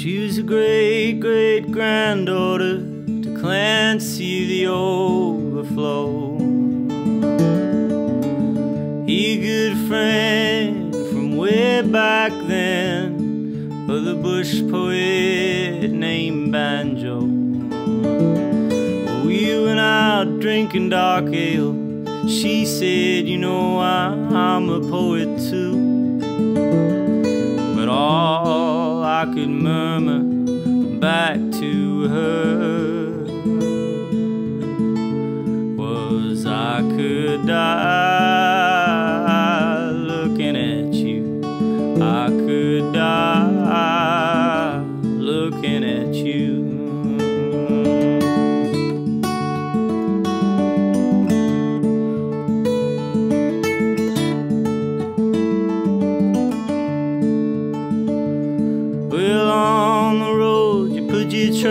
She was a great great granddaughter to Clancy the Overflow. He a good friend from way back then of the bush poet named Banjo. We went out drinking dark ale. She said, You know, I, I'm a poet too. But all I could murmur back to her. Was, I could die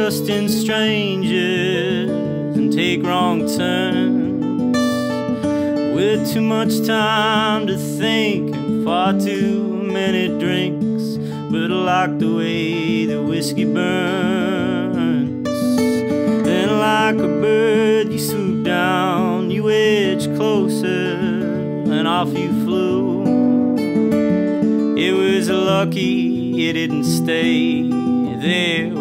trust in strangers and take wrong turns. With too much time to think and far too many drinks, but I like the way the whiskey burns. Then, like a bird, you swoop down, you edge closer, and off you flew. It was lucky you didn't stay there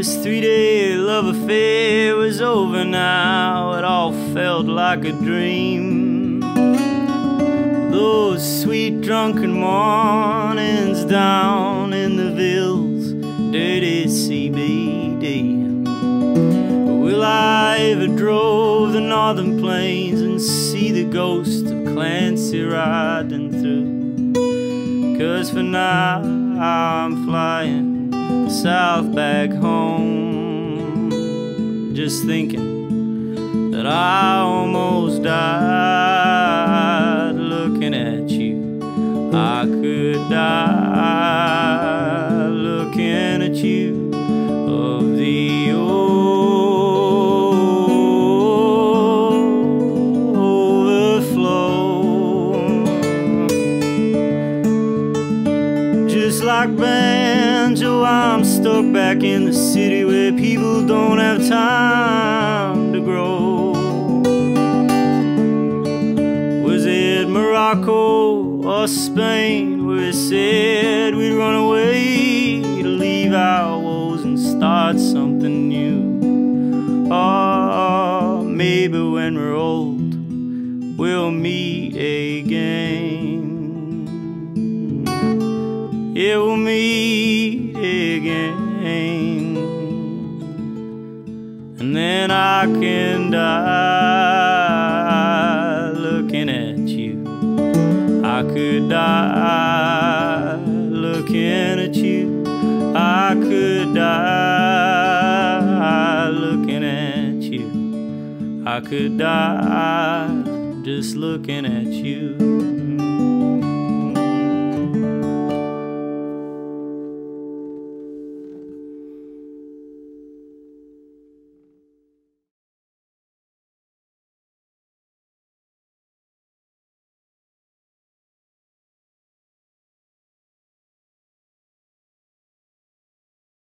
this three day love affair was over now. It all felt like a dream. Those sweet drunken mornings down in the Villes, dirty CBD. Will I ever drove the northern plains and see the ghost of Clancy riding through? Cause for now I'm flying south back home. Just thinking that I almost died looking at you. I could die looking at you of the overflow. Just like banjo, I'm stuck back in the city where people don't have time to grow. Was it Morocco or Spain where it said we'd run away to leave our woes and start something new? Or maybe when we're old, we'll meet again. Yeah, we'll meet again. And then I can die looking at you. I could die looking at you. I could die looking at you. I could die just looking at you.